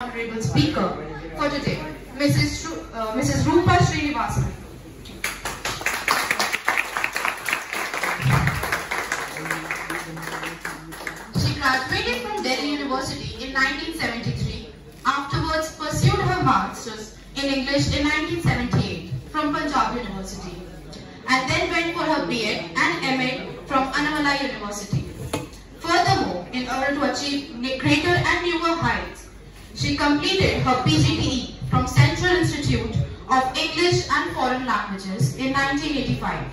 honorable speaker for today, Mrs. Uh, Mrs. Rupa Srinivasan. She graduated from Delhi University in 1973. Afterwards, pursued her master's in English in 1978 from Punjab University, and then went for her B.Ed and M.Ed from Annamalai University. Furthermore, in order to achieve greater and newer heights, she completed her PGDE from Central Institute of English and Foreign Languages in 1985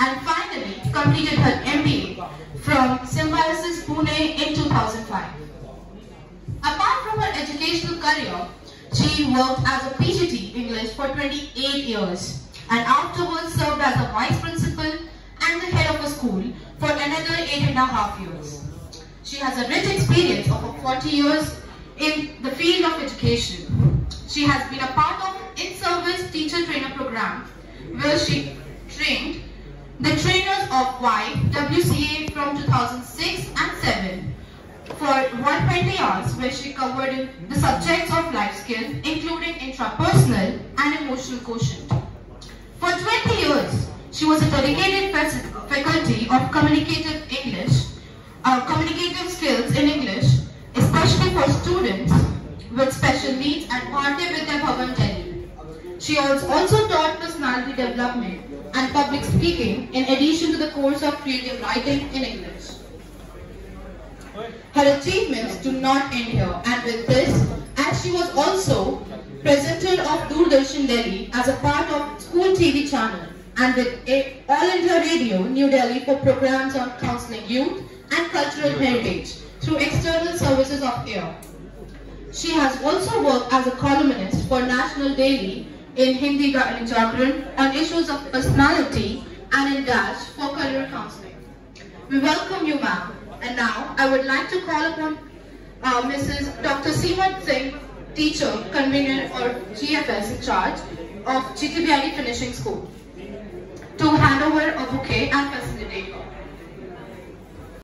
and finally completed her MBA from Symbiosis Pune in 2005. Apart from her educational career, she worked as a PGT English for 28 years and afterwards served as a vice principal and the head of a school for another eight and a half years. She has a rich experience of 40 years in the field of education. She has been a part of in-service teacher trainer program where she trained the trainers of Y WCA from 2006 and 7 for 120 hours where she covered the subjects of life skills including intrapersonal and emotional quotient. For 20 years, she was a dedicated faculty of communicative English, uh, communicative skills with needs at Bharatiya Vidya Bhavan Delhi. She also taught personality development and public speaking in addition to the course of creative writing in English. Her achievements do not end here and with this, as she was also presenter of Doordarshan Delhi as a part of school TV channel and with All India Radio New Delhi for programs on counseling youth and cultural heritage through external services of air. She has also worked as a columnist for National Daily in Hindi Dainik Jagran on issues of personality and in Dash for career counseling. We welcome you, ma'am. And now I would like to call upon uh, Mrs. Dr. Seema Singh, teacher, convener or GFS in charge of GTBIT Finishing School, to hand over a bouquet and facilitate.